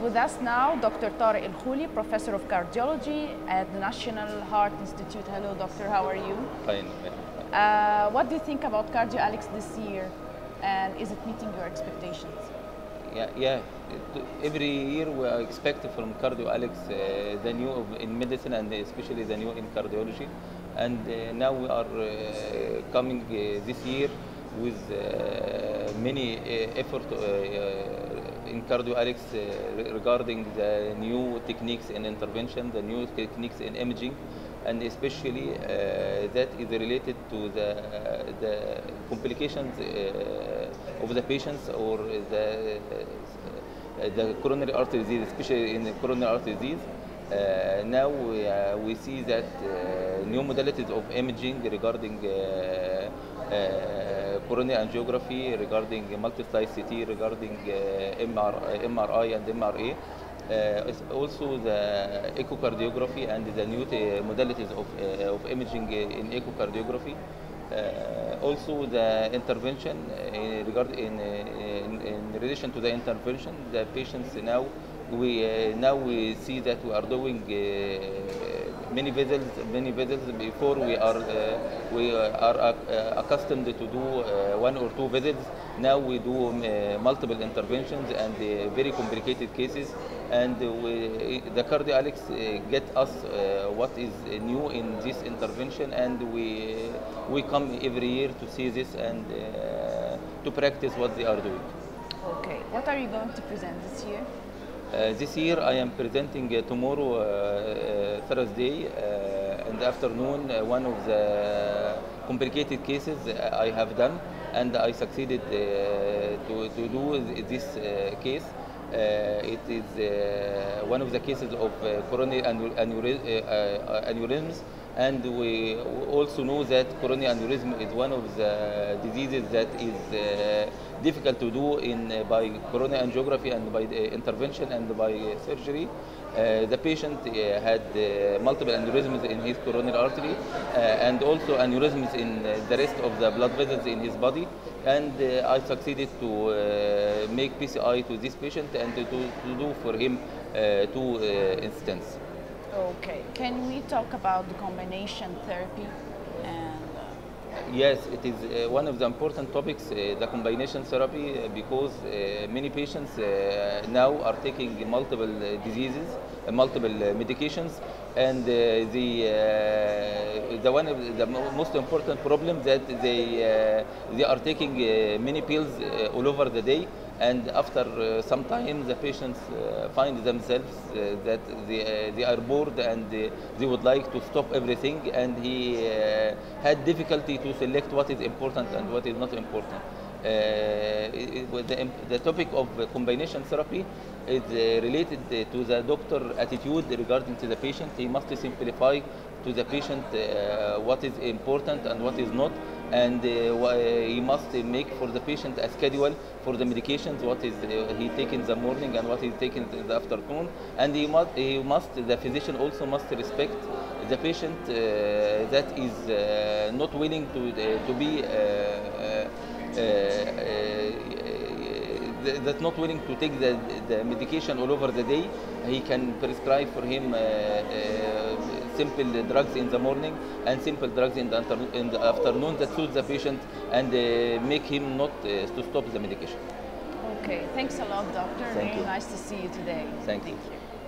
with us now Dr. Tarek El Khouli, Professor of Cardiology at the National Heart Institute. Hello, Doctor. How are you? Fine. Uh, what do you think about CardioAlex this year? And is it meeting your expectations? Yeah, yeah. Every year we expect from CardioAlex uh, the new in medicine and especially the new in cardiology. And uh, now we are uh, coming uh, this year with uh, many uh, effort uh, uh, in CardioAlex uh, regarding the new techniques in intervention, the new techniques in imaging, and especially uh, that is related to the, the complications uh, of the patients or the, uh, the coronary artery disease, especially in coronary artery disease. Uh, now we, uh, we see that uh, new modalities of imaging regarding uh, uh, coronary angiography, regarding multi-slice CT, regarding uh, MR, MRI and MRA. Uh, also the echocardiography and the new uh, modalities of, uh, of imaging uh, in echocardiography. Uh, also the intervention uh, regard in, uh, in, in relation to the intervention, the patients now we uh, now we see that we are doing uh, many visits, many visits before we are uh, we are uh, accustomed to do uh, one or two visits. Now we do uh, multiple interventions and uh, very complicated cases, and we, the uh, get us uh, what is new in this intervention, and we we come every year to see this and uh, to practice what they are doing. Okay. What are you going to present this year? Uh, this year I am presenting uh, tomorrow, uh, Thursday, in the afternoon, one of the complicated cases I have done, and I succeeded to, to do this case. Uh, it is uh, one of the cases of uh, coronary aneu- aneurysm, uh, uh, aneurysms, and we also know that coronary aneurysm is one of the diseases that is uh, difficult to do in uh, by coronary angiography and by the intervention and by uh, surgery. Uh, the patient uh, had uh, multiple aneurysms in his coronary artery uh, and also aneurysms in uh, the rest of the blood vessels in his body. And uh, I succeeded to uh, make PCI to this patient and to, to do for him uh, two uh, instance. Okay. Can we talk about the combination therapy? Uh, Yes, it is uh, one of the important topics, uh, the combination therapy, uh, because uh, many patients uh, now are taking multiple diseases, multiple medications, and the the one of the most important problem that they they are taking many pills all over the day, and after uh, some time the patients uh, find themselves uh, that they, uh, they are bored and they, they would like to stop everything and he uh, had difficulty to select what is important and what is not important. Uh, it- with the, the topic of uh, combination therapy is uh, related to the doctor attitude regarding to the patient. He must simplify to the patient what is important and what is not and uh, he must make for the patient a schedule for the medications, what is uh, he take in the morning and what he take in the afternoon. And he must, he must, the physician also must respect the patient uh, that is not willing to, to be that's not willing to take the, the medication all over the day. He can prescribe for him uh, uh, simple drugs in the morning and simple drugs in the, afternoon, in the afternoon that suits the patient and uh, make him not uh, to stop the medication. okay. Thanks a lot, doctor. Thank Very you. nice to see you today. Thank you. you.